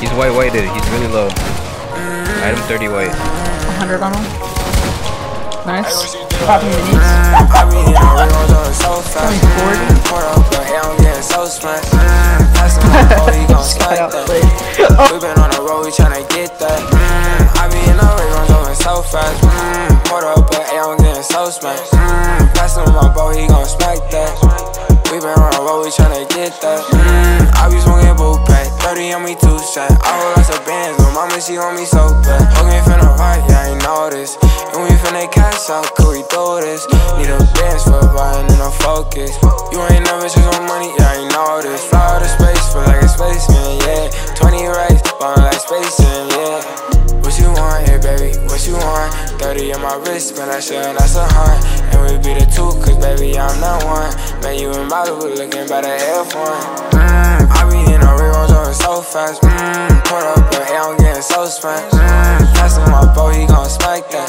He's white weighted. He's really low. Item 30 white. 100 on him. Nice. Popping minis. I be the ring on so fast. Going 40. Pour up, but hey, I'm getting so smashed. Passing my phone, he gon' smack that. late. We been on the road, we tryna get that. Mm, I be in the ring on going so fast. Up, but hey, I'm getting so smashed. Mm, passing my boy, he gon' smack that. We been the road, we tryna get that. Mm, I be smoking boot pack, 30 on me two shot. I hold lots of bands, but mama she on me so bad. Okay, finna fight, yeah, I ain't know this. And we finna cash out, could we do this? Need a bands for riding in a focus. You ain't never chase on money, yeah, I ain't this. Fly out of space, feel like a spaceman, yeah. 20 racks, ballin' like spaceman, yeah. Baby, what you want? 30 in my wrist, man, I should, that's a hunt. And we be the two, cause baby, I'm not one. Man, you in Malibu looking better F1. Mmm, I be in a real going so fast. Mmm, put up, but hey, I'm getting so smashed. Mmm, passing my boy, he gon' smack that.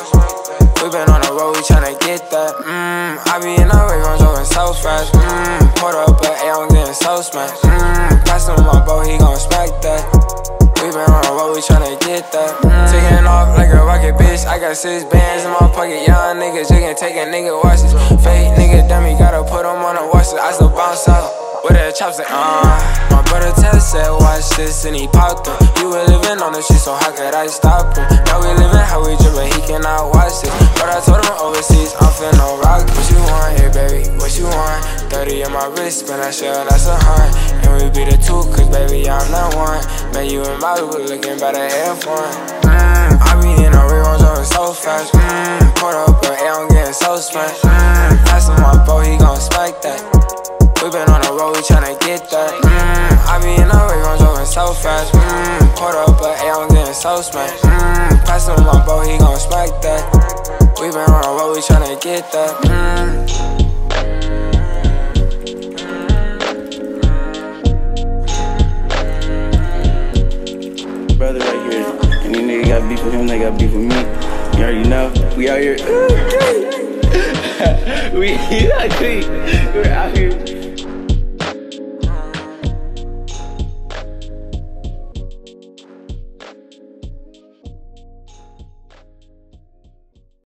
We been on the road, we tryna get that. Mmm, I be in a real going so fast. Mmm, put up, but hey, I'm getting so smashed. Mmm, passing my boy, he gon' smack that. We been on the we tryna get that. Taking off like a rocket, bitch. I got six bands in my pocket. Young niggas, you can take a nigga watches. Fake nigga, dummy, gotta put them on the watches. I still bounce out with a chopstick. Uh, my brother Tess said, watch this, and he popped up. You were living on the street, so how could I stop him? Now we living how we dream, but he cannot watch this. But I told him overseas, I'm finna rock. What you want here, baby? What you want? 30 in my wrist, man, I shell, that's a hunt. And we be the two, cause baby, I'm not one. Man, you in Malibu looking better F1. Mmm, I be in a real going so fast. Mmm, put up, but I'm getting so smashed. Mmm, passing my boy, he gon' spike that. We been on the road, we tryna get that. Mmm, I be in a real going so fast. Mmm, put up, but I'm getting so smashed. Mmm, passing my boy, he gon' spike that. We been on the road, we tryna get that. Mmm. Got beef with him, they got beef with me. You already know. We out here. we, we're out here